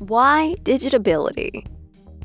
Why digitability?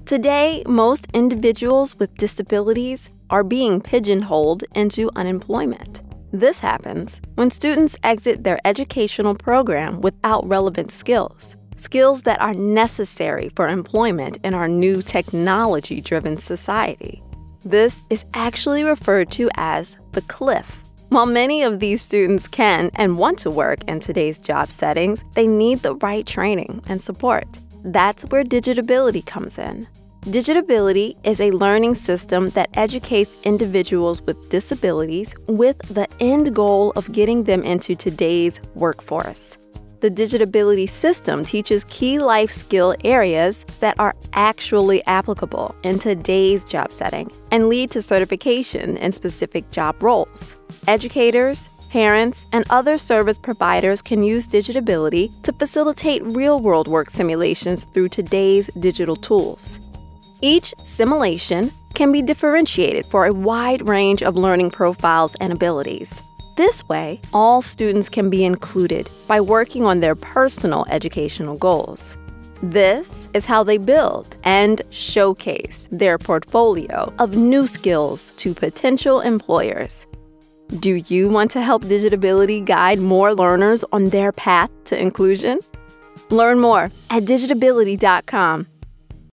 Today, most individuals with disabilities are being pigeonholed into unemployment. This happens when students exit their educational program without relevant skills, skills that are necessary for employment in our new technology driven society. This is actually referred to as the cliff. While many of these students can and want to work in today's job settings, they need the right training and support. That's where Digitability comes in. Digitability is a learning system that educates individuals with disabilities with the end goal of getting them into today's workforce. The Digitability system teaches key life skill areas that are actually applicable in today's job setting and lead to certification in specific job roles. Educators, parents, and other service providers can use Digitability to facilitate real world work simulations through today's digital tools. Each simulation can be differentiated for a wide range of learning profiles and abilities. This way, all students can be included by working on their personal educational goals. This is how they build and showcase their portfolio of new skills to potential employers. Do you want to help Digitability guide more learners on their path to inclusion? Learn more at digitability.com.